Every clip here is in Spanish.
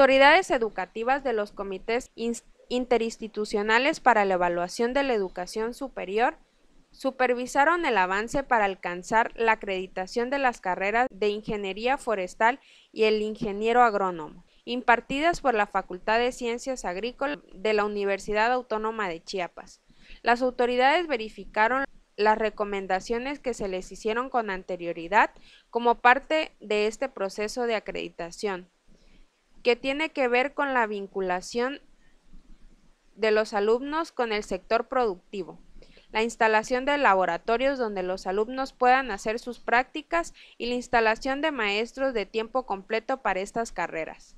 Autoridades educativas de los comités interinstitucionales para la evaluación de la educación superior supervisaron el avance para alcanzar la acreditación de las carreras de Ingeniería Forestal y el Ingeniero Agrónomo, impartidas por la Facultad de Ciencias Agrícolas de la Universidad Autónoma de Chiapas. Las autoridades verificaron las recomendaciones que se les hicieron con anterioridad como parte de este proceso de acreditación, que tiene que ver con la vinculación de los alumnos con el sector productivo, la instalación de laboratorios donde los alumnos puedan hacer sus prácticas y la instalación de maestros de tiempo completo para estas carreras.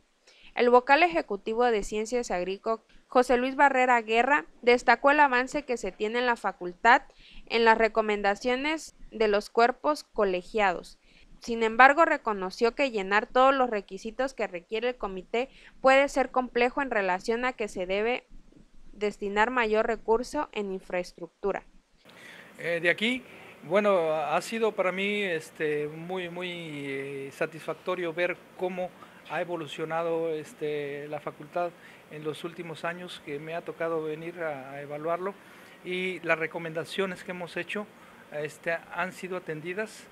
El vocal ejecutivo de Ciencias Agrícolas, José Luis Barrera Guerra, destacó el avance que se tiene en la facultad en las recomendaciones de los cuerpos colegiados. Sin embargo, reconoció que llenar todos los requisitos que requiere el comité puede ser complejo en relación a que se debe destinar mayor recurso en infraestructura. Eh, de aquí, bueno, ha sido para mí este, muy, muy eh, satisfactorio ver cómo ha evolucionado este, la facultad en los últimos años que me ha tocado venir a, evaluarlo y las recomendaciones que hemos hecho este, han sido atendidas.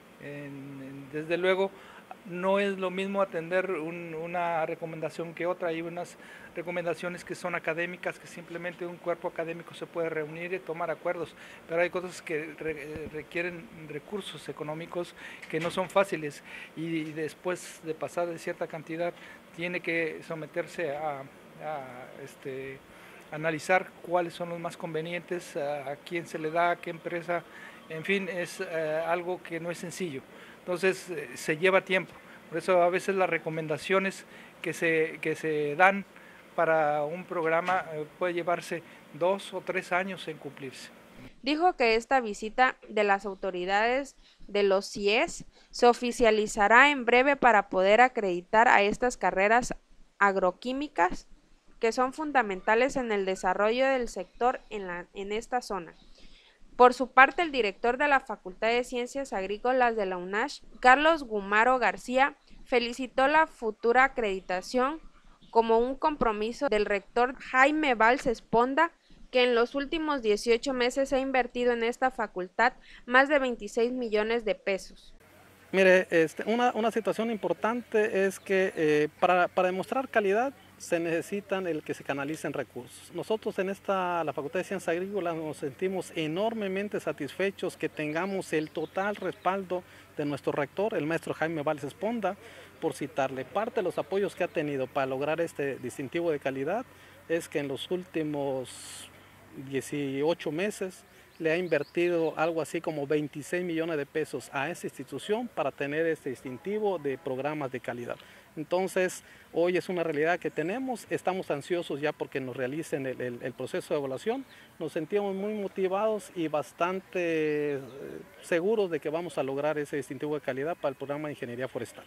Desde luego no es lo mismo atender una recomendación que otra. Hay unas recomendaciones que son académicas, que simplemente un cuerpo académico se puede reunir y tomar acuerdos, pero hay cosas que requieren recursos económicos que no son fáciles y, después de pasar de cierta cantidad tiene que someterse a, este, analizar cuáles son los más convenientes, a, quién se le da, a qué empresa, en fin, es eh, algo que no es sencillo. Entonces eh, se lleva tiempo. Por eso a veces las recomendaciones que se, que se dan para un programa eh, puede llevarse dos o tres años en cumplirse. Dijo que esta visita de las autoridades de los CIES se oficializará en breve para poder acreditar a estas carreras agroquímicas que son fundamentales en el desarrollo del sector en, la, en esta zona. Por su parte, el director de la Facultad de Ciencias Agrícolas de la UNASH, Carlos Gumaro García, felicitó la futura acreditación como un compromiso del rector Jaime Valls Esponda, que en los últimos 18 meses ha invertido en esta facultad más de 26 millones de pesos. Mire, este, una, situación importante es que eh, para, para demostrar calidad se necesitan el que se canalicen recursos. Nosotros en esta, la Facultad de Ciencias Agrícolas nos sentimos enormemente satisfechos que tengamos el total respaldo de nuestro rector, el maestro Jaime Valles Esponda, por citarle. Parte de los apoyos que ha tenido para lograr este distintivo de calidad es que en los últimos 18 meses le ha invertido algo así como 26 millones de pesos a esa institución para tener este distintivo de programas de calidad. Entonces, hoy es una realidad que tenemos, estamos ansiosos ya porque nos realicen el, proceso de evaluación, nos sentimos muy motivados y bastante eh, seguros de que vamos a lograr ese distintivo de calidad para el programa de ingeniería forestal.